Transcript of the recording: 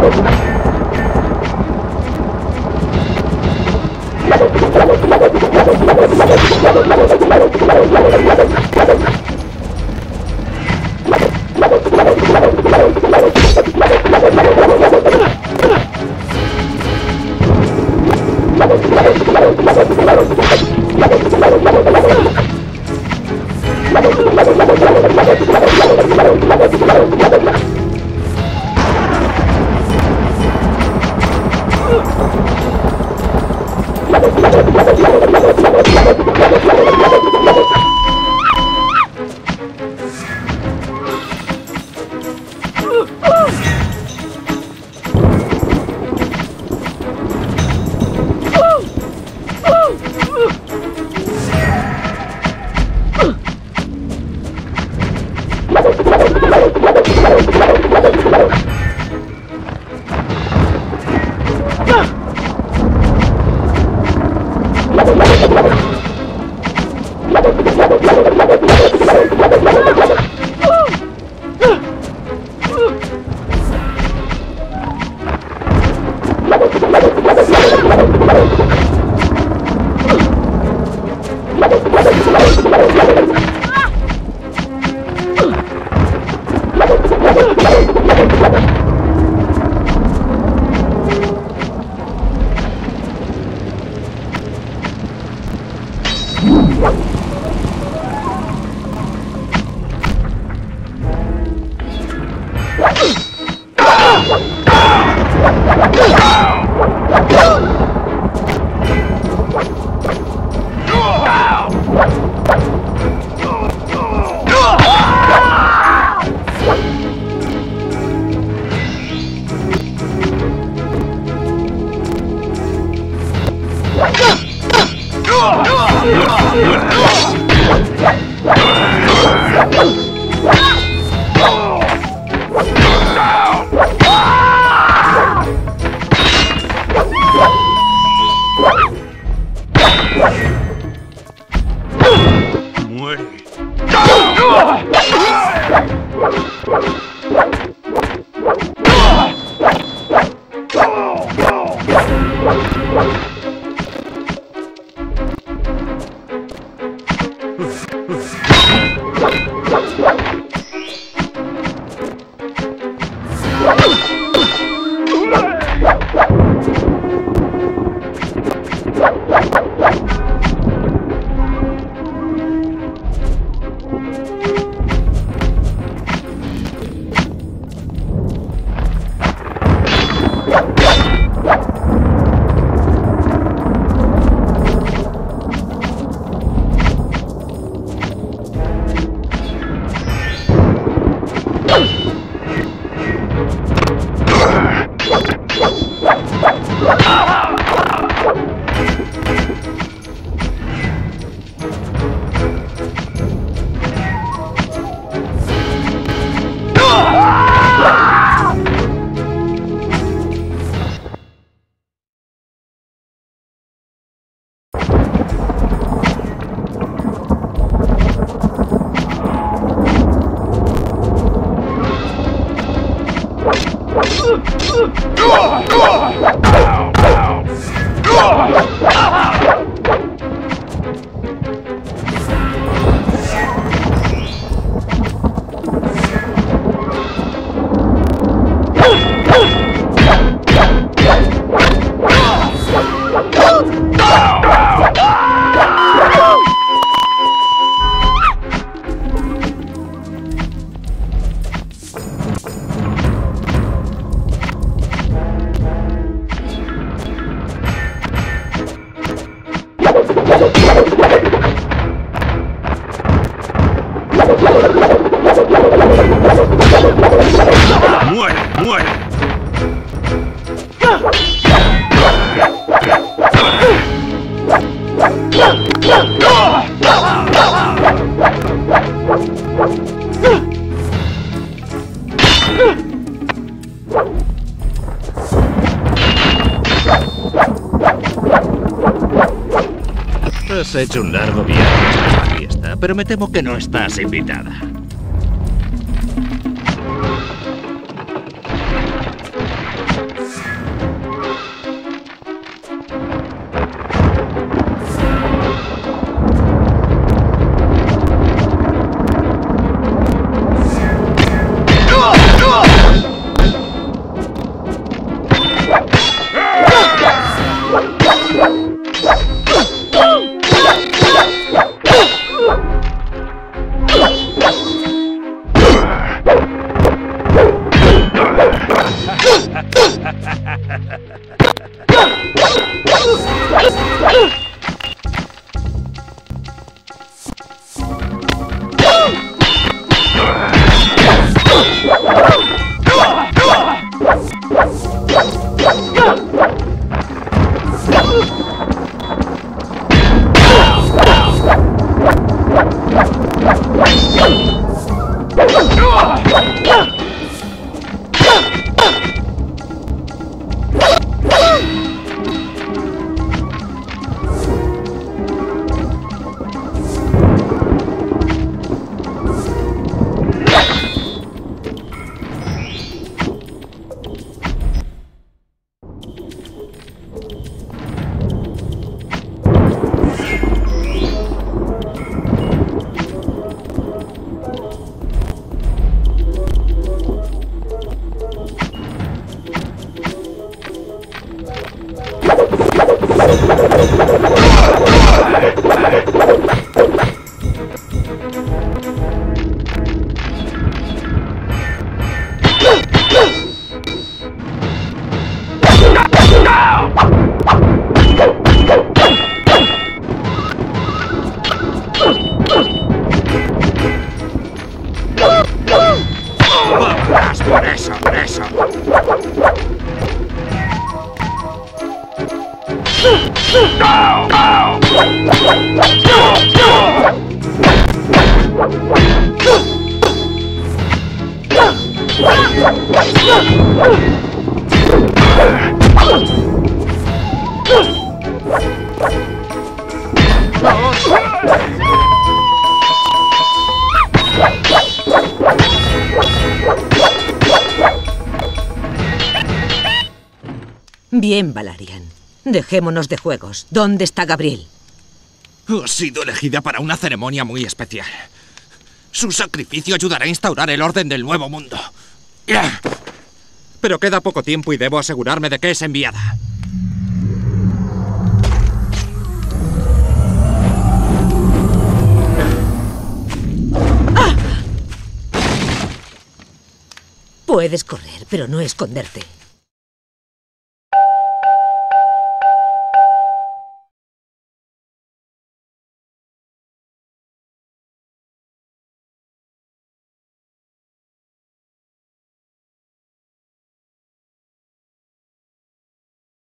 Let's go. Let's go. Ugh! Oh! What? Has hecho un largo viaje a esta fiesta, pero me temo que no estás invitada. Bien, Valarian. Dejémonos de juegos. ¿Dónde está Gabriel? Ha sido elegida para una ceremonia muy especial. Su sacrificio ayudará a instaurar el orden del nuevo mundo. Pero queda poco tiempo y debo asegurarme de que es enviada. Puedes correr, pero no esconderte.